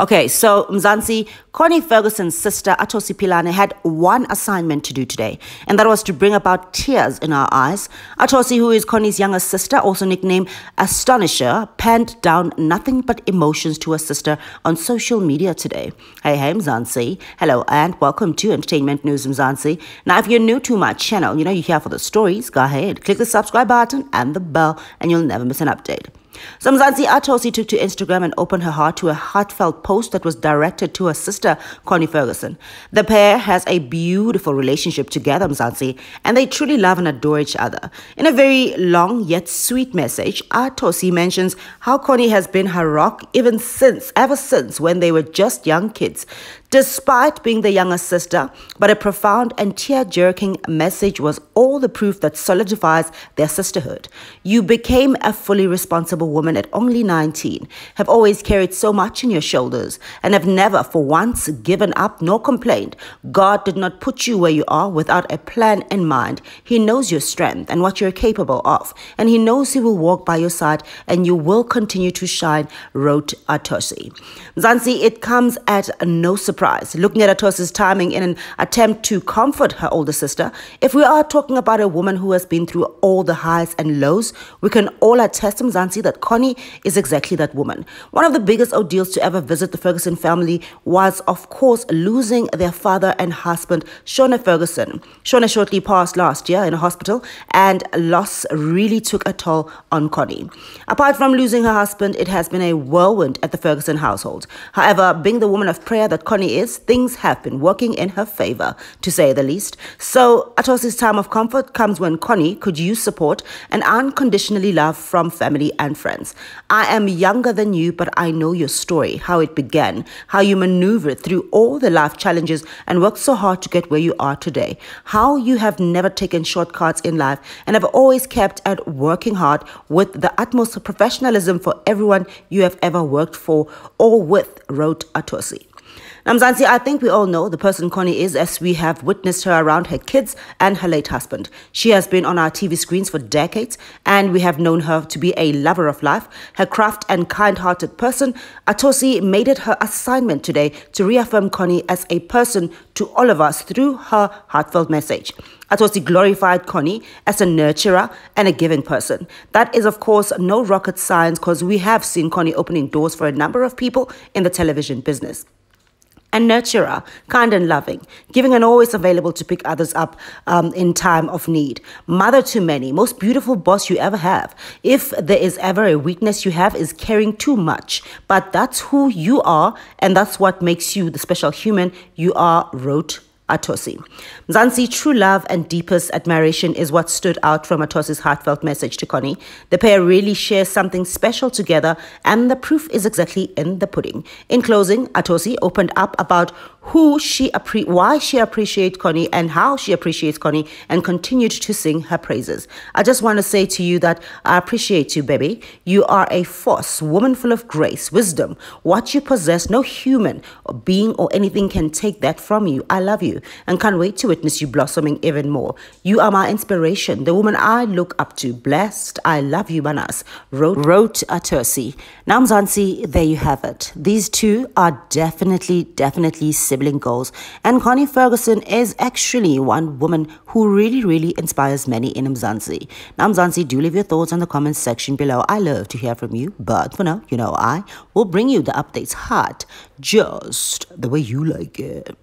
Okay, so Mzansi, Connie Ferguson's sister Atosi Pilane had one assignment to do today, and that was to bring about tears in our eyes. Atosi, who is Connie's younger sister, also nicknamed Astonisher, penned down nothing but emotions to her sister on social media today. Hey, hey, Mzansi. Hello, and welcome to Entertainment News Mzansi. Now, if you're new to my channel, you know you're here for the stories, go ahead, click the subscribe button and the bell, and you'll never miss an update. So Mzansi Atosi took to Instagram and opened her heart to a heartfelt post that was directed to her sister, Connie Ferguson. The pair has a beautiful relationship together, Mzansi, and they truly love and adore each other. In a very long yet sweet message, Atosi mentions how Connie has been her rock even since, ever since when they were just young kids. Despite being the younger sister, but a profound and tear jerking message was all the proof that solidifies their sisterhood. You became a fully responsible woman at only 19, have always carried so much in your shoulders, and have never for once given up nor complained. God did not put you where you are without a plan in mind. He knows your strength and what you're capable of, and He knows He will walk by your side and you will continue to shine, wrote Atosi. Mzansi, it comes at no surprise surprise. Looking at Atosi's timing in an attempt to comfort her older sister, if we are talking about a woman who has been through all the highs and lows, we can all attest to Mzansi that Connie is exactly that woman. One of the biggest ordeals to ever visit the Ferguson family was, of course, losing their father and husband, Shona Ferguson. Shona shortly passed last year in a hospital, and loss really took a toll on Connie. Apart from losing her husband, it has been a whirlwind at the Ferguson household. However, being the woman of prayer that Connie is, things have been working in her favor, to say the least. So, Atosi's time of comfort comes when Connie could use support and unconditionally love from family and friends. I am younger than you, but I know your story, how it began, how you maneuvered through all the life challenges and worked so hard to get where you are today, how you have never taken shortcuts in life and have always kept at working hard with the utmost professionalism for everyone you have ever worked for or with, wrote Atosi. Namzansi, I think we all know the person Connie is as we have witnessed her around her kids and her late husband. She has been on our TV screens for decades and we have known her to be a lover of life, her craft and kind-hearted person. Atosi made it her assignment today to reaffirm Connie as a person to all of us through her heartfelt message. Atosi glorified Connie as a nurturer and a giving person. That is, of course, no rocket science because we have seen Connie opening doors for a number of people in the television business and nurturer, kind and loving, giving and always available to pick others up um, in time of need. Mother to many, most beautiful boss you ever have. If there is ever a weakness you have is caring too much, but that's who you are and that's what makes you the special human you are, wrote Atosi. Mzansi, true love and deepest admiration is what stood out from Atosi's heartfelt message to Connie. The pair really share something special together, and the proof is exactly in the pudding. In closing, Atosi opened up about who she appre- why she appreciates Connie and how she appreciates Connie and continued to sing her praises. I just want to say to you that I appreciate you, baby. You are a force, woman full of grace, wisdom. What you possess, no human or being or anything can take that from you. I love you and can't wait to witness you blossoming even more. You are my inspiration, the woman I look up to. Blessed, I love you, Manas. Wrote, wrote Atosi. Now, Mzansi, there you have it. These two are definitely, definitely sibling goals. And Connie Ferguson is actually one woman who really, really inspires many in Mzansi. Now, Mzansi, do leave your thoughts in the comments section below. I love to hear from you. But for now, you know, I will bring you the updates hot, just the way you like it.